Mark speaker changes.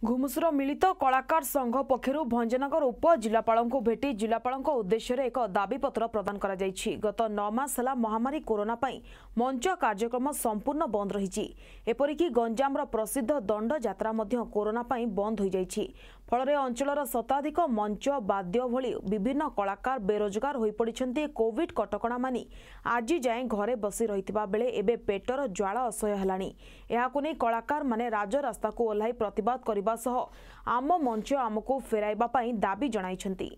Speaker 1: ଘୁମୁସୁର ମିଳିତ କଳାକାର ସଂଘ ପକ୍ଷରୁ ଭଞ୍ଜନଗର ଉପଜିଲ୍ଲାପାଳଙ୍କୁ ଭେଟି ଜିଲ୍ଲାପାଳଙ୍କ ଉଦ୍ଦେଶ୍ୟରେ ଏକ ଦାବିପତ୍ର ପ୍ରଦାନ କରାଯାଇଛି। ଗତ ନଅ ମାସ ହେଲା ମହାମାରୀ କରୋନା ପାଇଁ ମଞ୍ଚ କାର୍ଯ୍ୟକ୍ରମ ସମ୍ପୂର୍ଣ୍ଣ ବନ୍ଦ ରହିଛି। ଏପରିକି ଗଞ୍ଜାମର ପ୍ରସିଦ୍ଧ ଦଣ୍ଡଯାତ୍ରା ମଧ୍ୟ କରୋନା ପାଇଁ ବନ୍ଦ ହୋଇଯାଇଛି। ଫଳରେ ଅଞ୍ଚଳର ଶତାଧିକ ମଞ୍ଚ ବାଦ୍ୟ ଭଳି ବିଭିନ୍ନ କଳାକାର ବେରୋଜଗାର ହୋଇପଡ଼ିଛନ୍ତି କୋଭିଡ୍ କଟକଣା ମାନି ଆଜି ଯାଏଁ ଘରେ ବସି ରହିଥିବା ବେଳେ ଏବେ ପେଟର ଜ୍ୱାଳ ଅସହ୍ୟ ହେଲାଣି। ଏହାକୁ ନେଇ କଳାକାରମାନେ ରାଜରାସ୍ତାକୁ ଓହ୍ଲାଇ ପ୍ରତିବାଦ କରିବା ସହ ଆମ ମଞ୍ଚ ଆମକୁ ଫେରାଇବା ପାଇଁ ଦାବି ଜଣାଇଛନ୍ତି।